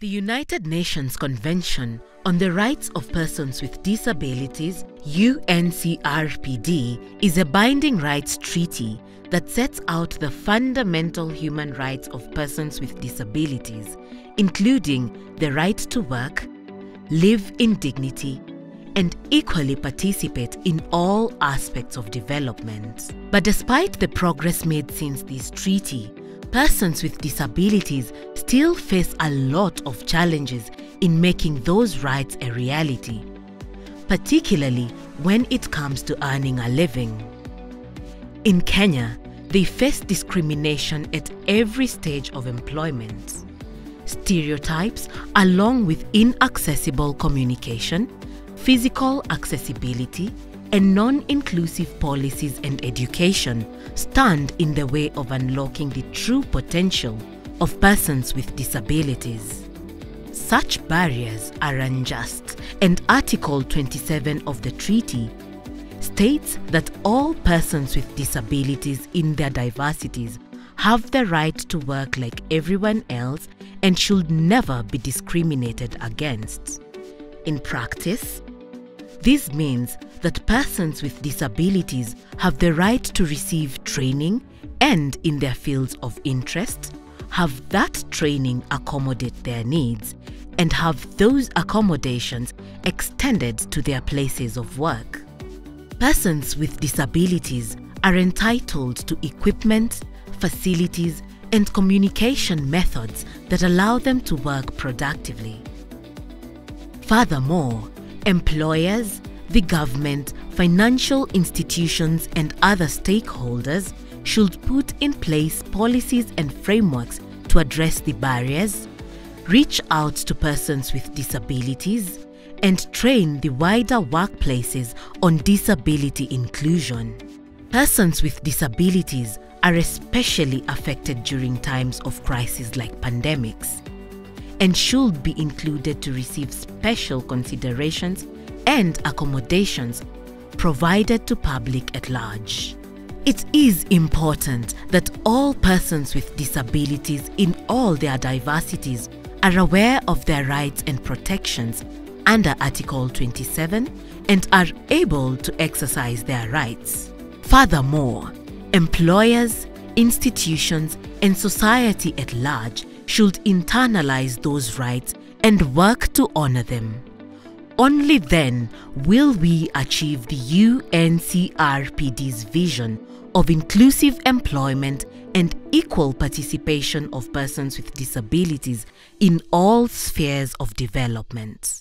The United Nations Convention on the Rights of Persons with Disabilities, UNCRPD, is a binding rights treaty that sets out the fundamental human rights of persons with disabilities, including the right to work, live in dignity, and equally participate in all aspects of development. But despite the progress made since this treaty, persons with disabilities still face a lot of challenges in making those rights a reality, particularly when it comes to earning a living. In Kenya, they face discrimination at every stage of employment. Stereotypes, along with inaccessible communication, physical accessibility, and non-inclusive policies and education stand in the way of unlocking the true potential of persons with disabilities. Such barriers are unjust and Article 27 of the treaty states that all persons with disabilities in their diversities have the right to work like everyone else and should never be discriminated against. In practice, this means that persons with disabilities have the right to receive training and, in their fields of interest, have that training accommodate their needs and have those accommodations extended to their places of work. Persons with disabilities are entitled to equipment, facilities, and communication methods that allow them to work productively. Furthermore, employers, the government, financial institutions, and other stakeholders should put in place policies and frameworks to address the barriers, reach out to persons with disabilities, and train the wider workplaces on disability inclusion. Persons with disabilities are especially affected during times of crises like pandemics and should be included to receive special considerations and accommodations provided to public at large. It is important that all persons with disabilities in all their diversities are aware of their rights and protections under Article 27 and are able to exercise their rights. Furthermore, employers, institutions, and society at large should internalize those rights and work to honor them. Only then will we achieve the UNCRPD's vision of inclusive employment and equal participation of persons with disabilities in all spheres of development.